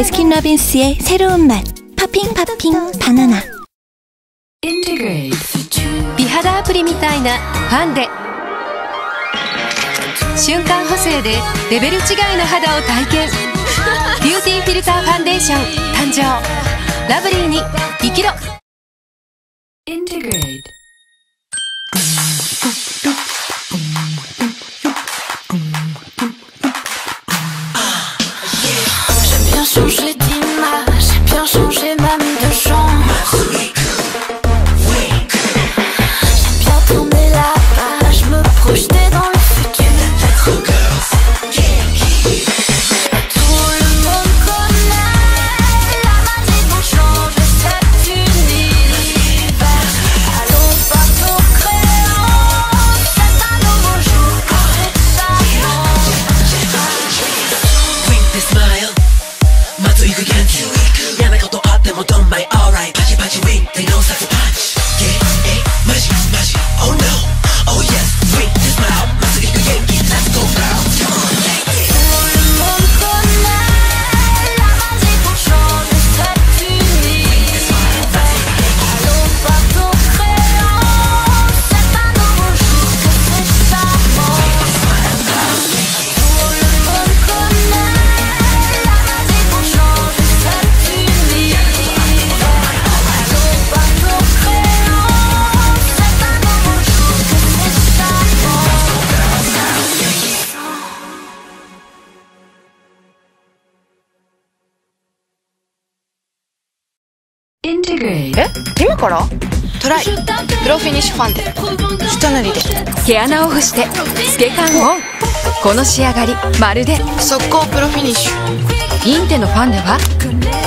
베스킨 라빈스의 새로운 맛 팝핑 팝핑 바나나 美肌アプリみたいなファンデ瞬間補正でレベル違いの肌を体験ビューティーフィルターファンデーション誕生ラブリーに生きろ J'aime bien changer sujeito え？今から？トライ。プロフィニッシュファンデ。一塗りで。毛穴オフして透け感オンこの仕上がりまるで。速攻プロフィニッシュ。インテのファンデは？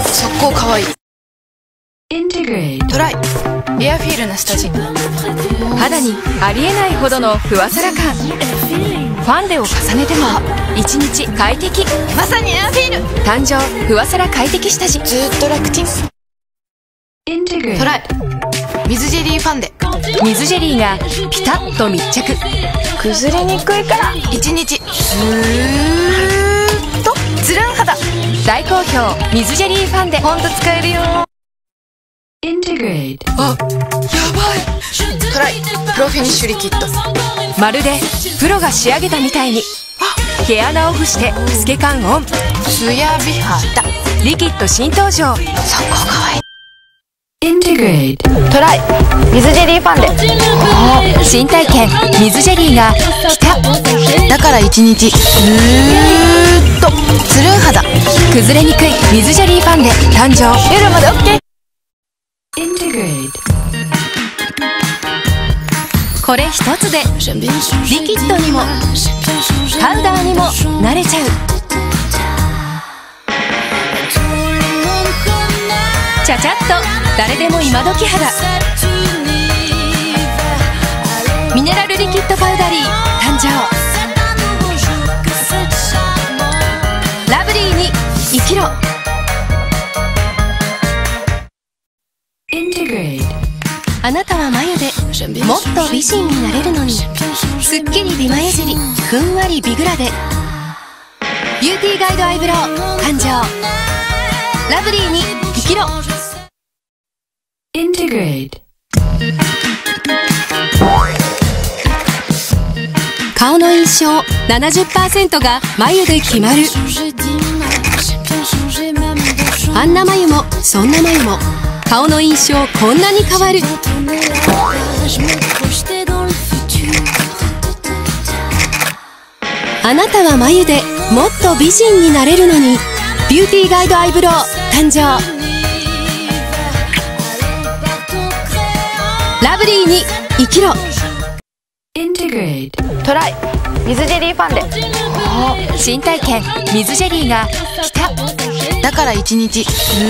速攻かわい。いトライ。エアフィールな下地肌にありえないほどのふわさら感。ファンデを重ねても一日快適。まさにエアフィール。誕生ふわさら快適下地。ずーっと楽ちんトライ。水ジェリーファンデ。水ジェリーがピタッと密着。崩れにくいから。一日。スーッと。つるん肌。大好評。水ジェリーファンデ。ほんと使えるよ。あやばい。トライ。プロフィニッシュリキッド。まるでプロが仕上げたみたいに。毛穴オフして透け感オン。ツヤ美肌。リキッド新登場。速攻かわいいトライ水ジェリーファンデ。新体験。水ジェリーがピタッだから一日スーッとつるん肌。崩れにくい。水ジェリーファンデ。誕生。夜まで OK これ一つでリキッドにもパウダーにも慣れちゃうちゃちゃっと誰でも今時肌。ミネラルリキッドパウダリー誕生。ラブリーに生きろ。あなたは眉でもっと美人になれるのに。すっきり美眉尻ふんわり美グラで。ビューティーガイドアイブロウ誕生。ラブリーに生きろ。Integrate 顔の印象70%が眉で決まる。あんな眉もそんな眉も顔の印象こんなに変わる「あなたは眉でもっと美人になれるのに」ビューティーガイドアイブロウ誕生。ラブリーに生きろ。トライ水ジェリーファンデ。新体験水ジェリーがピタッだから一日スー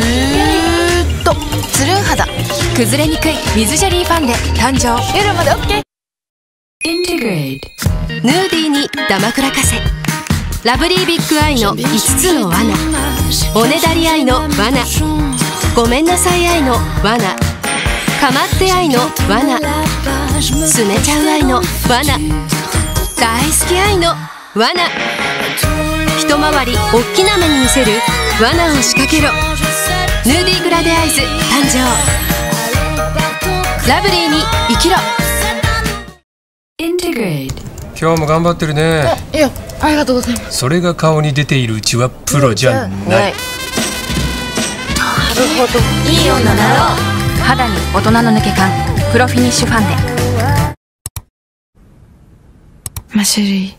ッとつるん肌。崩れにくい水ジェリーファンデ誕生。夜まで OK ヌーディーにダマくらかせラブリービッグアイの5つの罠。おねだり愛の罠。ごめんなさい愛の罠。かまって愛の罠。すねちゃう愛の罠。大好き愛の罠。一回り大きな目に見せる罠を仕掛けろ。ヌーディーグラデアイズ誕生。ラブリーに生きろ。Integrate. 今日も頑張ってるね。いやありがとうございます。それが顔に出ているうちはプロじゃない。いい女だろう。肌に大人の抜け感。プロフィニッシュファンデマシェリー。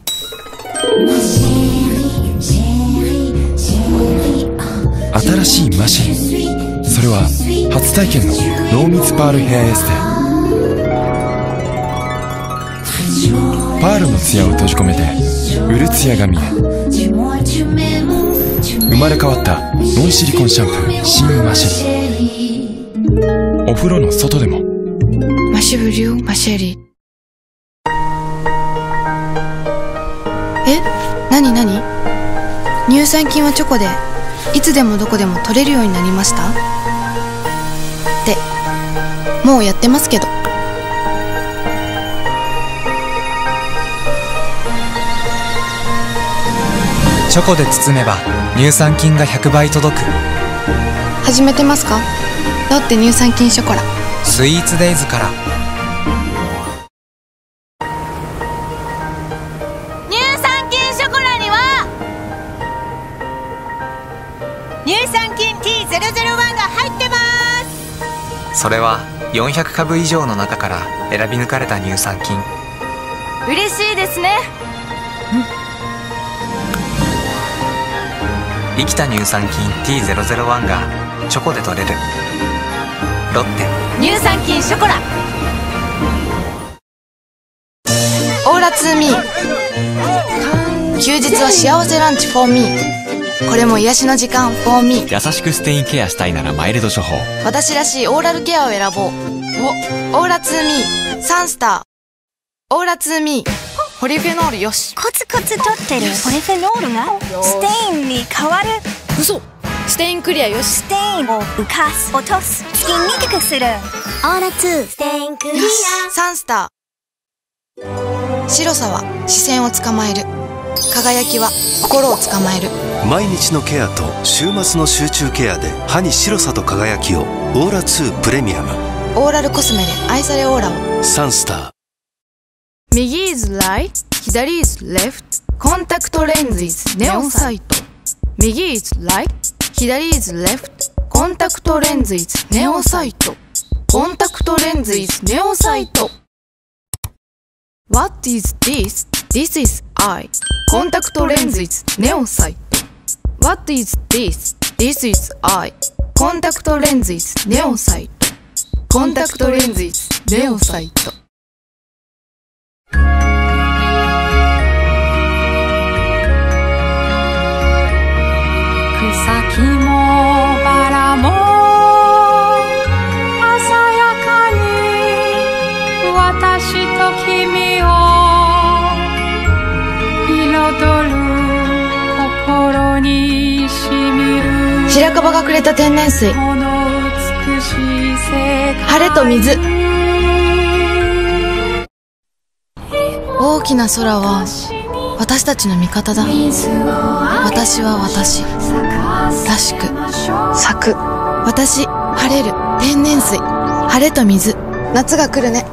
新しいマシン。それは初体験の濃密パールヘアエステパールのツヤを閉じ込めてうるツヤが見え生まれ変わったノンシリコンシャンプー新マシンお風呂の外でも。マシブリューマシェリー。え？何？何？乳酸菌はチョコでいつでもどこでも取れるようになりました？って。もうやってますけど。チョコで包めば乳酸菌が100倍届く。始めてますか？ロッテ乳酸菌ショコラ。スイーツデイズから。乳酸菌ショコラには乳酸菌 T001 が入ってます。それは400株以上の中から選び抜かれた乳酸菌。嬉しいですね生きた乳酸菌 T001 がチョコで取れる。ロッテ。乳酸菌ショコラ。オーラツーミー。休日は幸せランチ for me これも癒しの時間 for me 優しくステインケアしたいならマイルド処方。私らしいオーラルケアを選ぼう。お Ora2 me。サンスター。 Ora2 me ポリフェノールよし。コツコツ取ってる。ポリフェノールがステインに変わる。嘘。ステインクリアよし。ステインを浮かす落とす。つきにくくする。 Ora2ステインクリサンスター。白さは視線を捕まえる。輝きは心を捕まえる。毎日のケアと週末の集中ケアで歯に白さと輝きを。 Ora2 プレミアム。オーラルコスメで愛されオーラを。サンスター右 is right 左 is left コンタクトレンズ is ネオンサイト右 is right 左 is left コンタクトレンズ is ネオンサイトコンタクトレンズ is ネオンサイト What is this? This is I コンタクトレンズ is ネオンサイト What is this? This is I コンタクトレンズ is ネオンサイトコンタクトレンズ is ネオンサイト白樺がくれた天然水。晴れと水。大きな空は私たちの味方だ。私は私。らしく咲く。私晴れる。天然水。晴れと水。夏が来るね。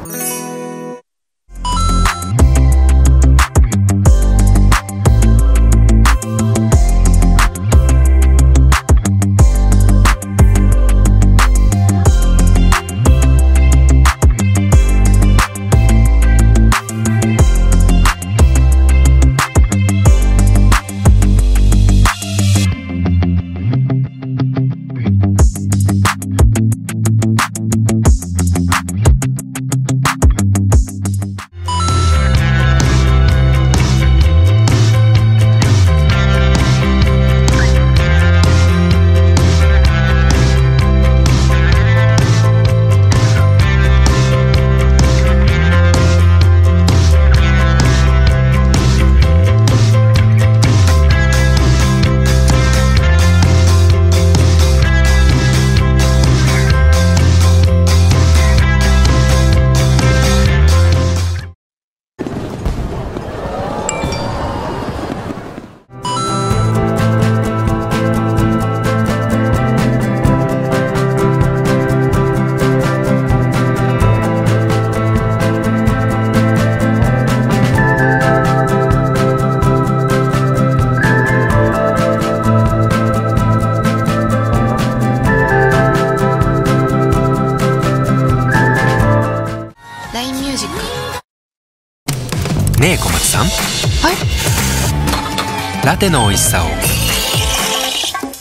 ラテの美味しさを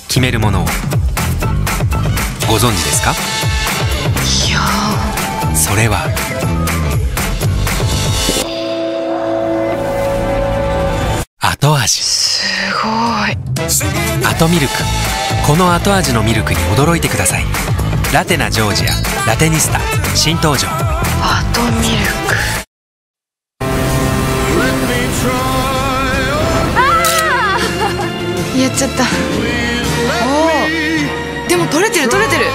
決めるものをご存知ですか？いや。それは後味。すごい。後ミルク。この後味のミルクに驚いてください。ラテナジョージア。ラテニスタ。新登場。後ミルクっちゃった。おおでも取れてる取れてる。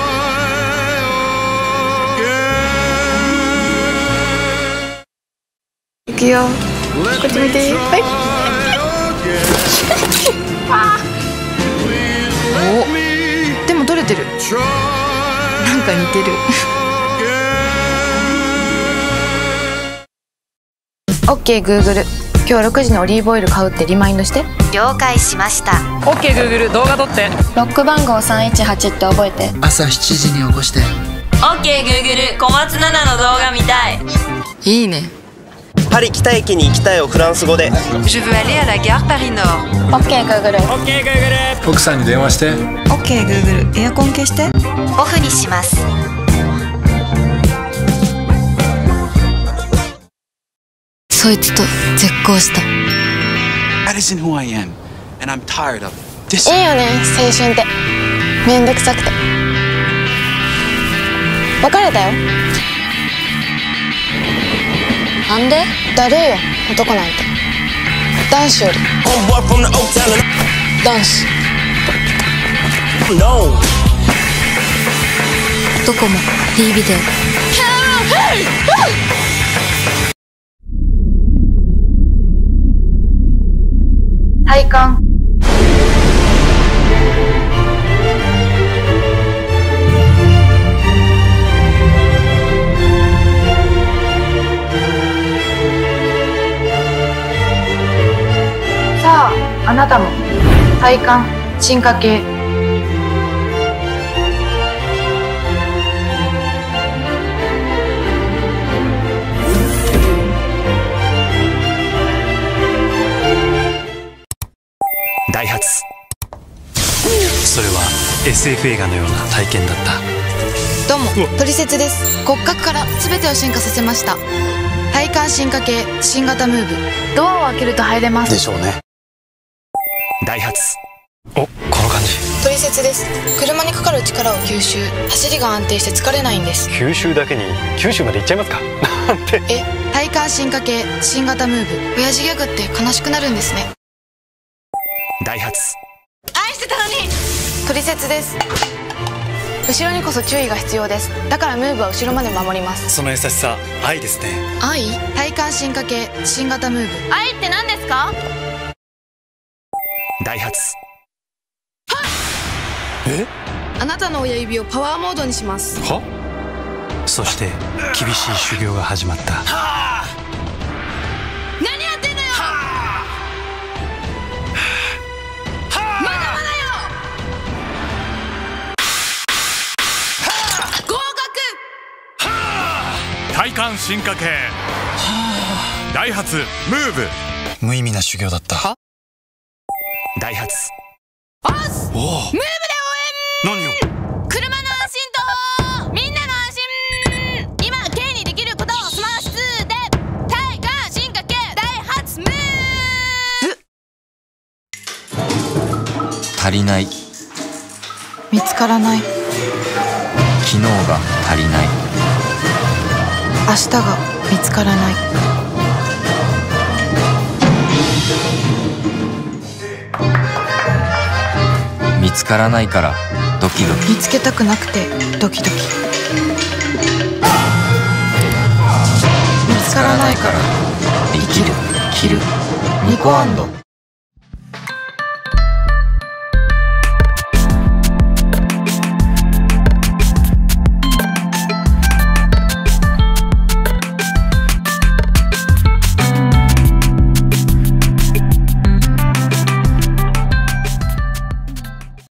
いくよ。こっち見て。はい。おでも取れてる。なんか似てる。オッケーグーグル。今日6時にオリーブオイル買うってリマインドして。了解しました。OKGoogle 動画撮って。ロック番号318って覚えて。朝7時に起こして。OKGoogle 小松菜奈の動画見たい。いいね。パリ北駅に行きたいをフランス語で。Je veux aller à la gare Paris Nord OK Google OKGoogle 奥さんに電話して。OK Google エアコン消して。オフにしますそいつと絶交した。That isn't who I am, and I'm tired of this. いいよね青春って。めんどくさくて。別れたよ。なんで？だるいよ男なんて。男子より。男子。どこも D ビデオ体感。さああなたも体幹進化系。SF 映画のような体験だった。どうもトリセツです。骨格から全てを進化させました。体感進化系新型ムーブ。ドアを開けると入れます。でしょうね。ダイハツ。おこの感じ。トリセツです。車にかかる力を吸収。走りが安定して疲れないんです。九州だけに九州まで行っちゃいますか？なんて。え体感進化系新型ムーブ。親父ギャグって悲しくなるんですね。ダイハツ。愛してたのにトリセツです。後ろにこそ注意が必要です。だからムーブは後ろまで守ります。その優しさ愛ですね。愛？体感進化系新型ムーブ。愛って何ですか？ダイハツ。え？あなたの親指をパワーモードにします。は？そして厳しい修行が始まった。何や格体感進化系ダイハツムーブ。無意味な修行だった。ダイハツ。おお。ムーブで何を応援車の安心とみんなの安心！今 K にできることをスマッシュで体感進化系ダイハツムー足りない。見つからない。昨日が足りない明日が見つからない。見つからないからドキドキ。見つけたくなくてドキドキ。見つからないから。生きる着る。ニコアンド